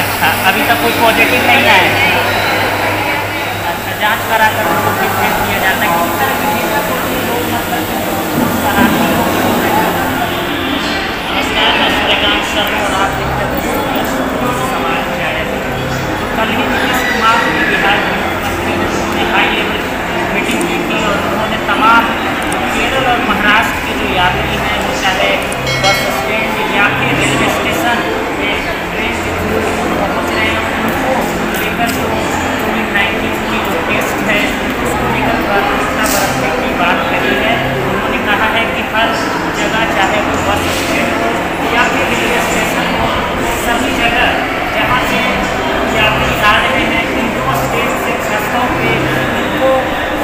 अच्छा अभी तक कोई पॉजिटिव नहीं आया? है अच्छा जाँच करा कर उनको फिर भेज दिया जाता है मतलब क्या कल ही ने हाई लेवल मीटिंग की थी और उन्होंने तमाम केरल और महाराष्ट्र के जो यात्री हैं वो चाहे बस स्टैंड या फिर रेलवे स्टेशन पे ट्रेन के थ्रू पहुँच रहे हैं उनको लेकर जो कोविड नाइन्टीन की जो टेस्ट है उसको लेकर प्राथमिकता बरतने की बात करी है उन्होंने कहा है कि हर जगह चाहे वो बस स्टैंड हो या फिर रेलवे स्टेशन हो सभी जगह जहाँ से यात्री आ रहे हैं इन दो स्टेट से खासतौर पे उनको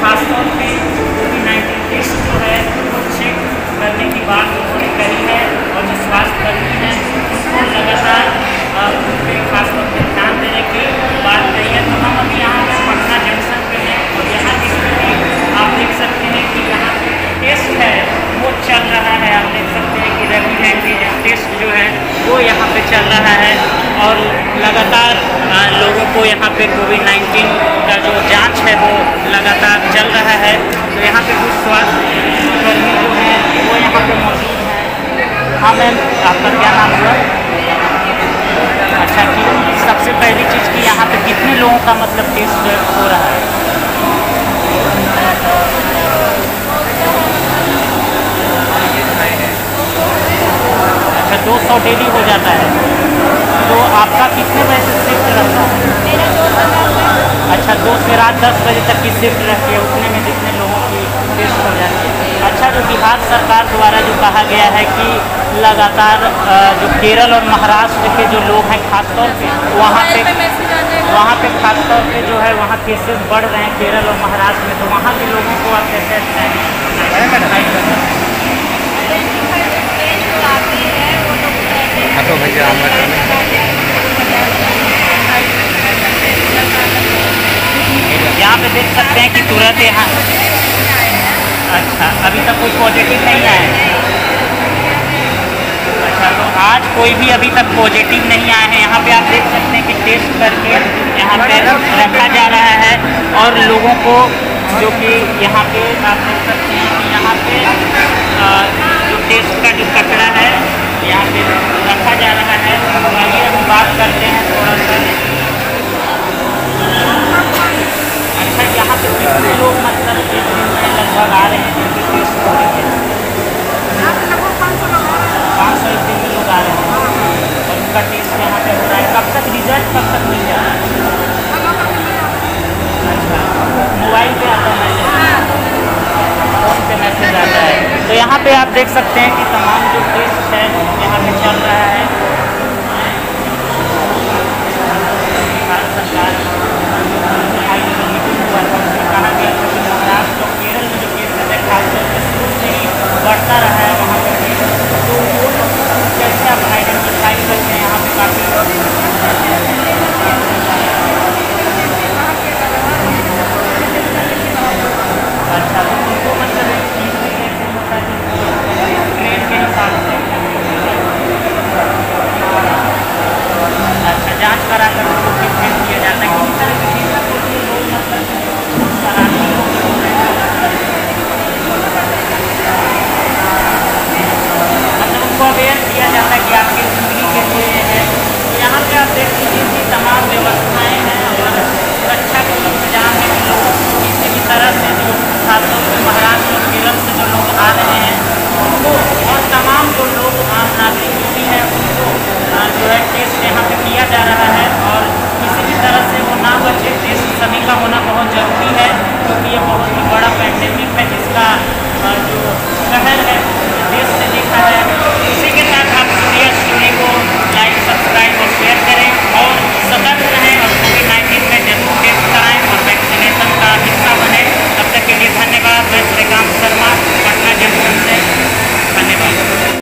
खासतौर पे कोविड नाइन्टीन टेस्ट जो है वो चेक करने की बात उन्होंने कही है और जो स्वास्थ्यकर्मी हैं। उसको लगातार खासतौर पे ध्यान देने की बात कही है। तो हम अभी यहाँ पर पटना जंक्शन पे हैं और यहाँ की स्थिति आप देख सकते हैं कि यहाँ टेस्ट है, वो चल रहा है। आप देख सकते हैं कि रैपिड एंटीजन टेस्ट जो है, वो यहाँ पे चल रहा है। और लगातार लोगों को यहाँ पे कोविड नाइन्टीन का जो जाँच है, वो लगातार चल रहा है। तो यहाँ पे कुछ स्वास्थ्य कर्मी जो हैं वो यहाँ पे मौजूद हैं मैम आपका क्या नाम हुआ? अच्छा कि सबसे पहली चीज़ कि यहाँ पे कितने लोगों का मतलब टेस्ट हो रहा है? अच्छा दो सौ डेली हो जाता है। तो आपका कितने बजे से शिफ्ट रहता है? अच्छा दो से रात दस बजे तक की शिफ्ट रहती है उतने में जितने लोगों की टेस्ट हो जाती है। जो बिहार सरकार द्वारा जो कहा गया है कि लगातार जो केरल और महाराष्ट्र के जो लोग हैं खासतौर पे वहाँ पे वहाँ पे खासतौर पे जो है वहाँ केसेस बढ़ रहे हैं केरल और महाराष्ट्र में तो वहाँ के लोगों को आप कैसे तो भैया यहाँ पे देख सकते हैं कि तुरंत यहाँ अच्छा अभी तक कोई पॉजिटिव नहीं आया अच्छा तो आज कोई भी अभी तक पॉजिटिव नहीं आया है। यहाँ पे आप देख सकते हैं कि टेस्ट करके यहाँ पे रखा जा रहा है और लोगों को जो कि यहाँ पे आप देख सकते हैं कि यहाँ देख सकते हैं कि तमाम जाता है कि आपकी ज़िंदगी कैसे है। यहाँ पे आप देख लीजिए कि तमाम व्यवस्थाएँ हैं और सुरक्षा के इंतज़ाम है कि लोगों को किसी भी तरह से जो खासतौर पर महाराष्ट्र और केरल से जो लोग आ रहे हैं, उनको और तमाम जो लोग आम नागरिक जो भी हैं, उनको जो है टेस्ट यहाँ पे किया जा रहा है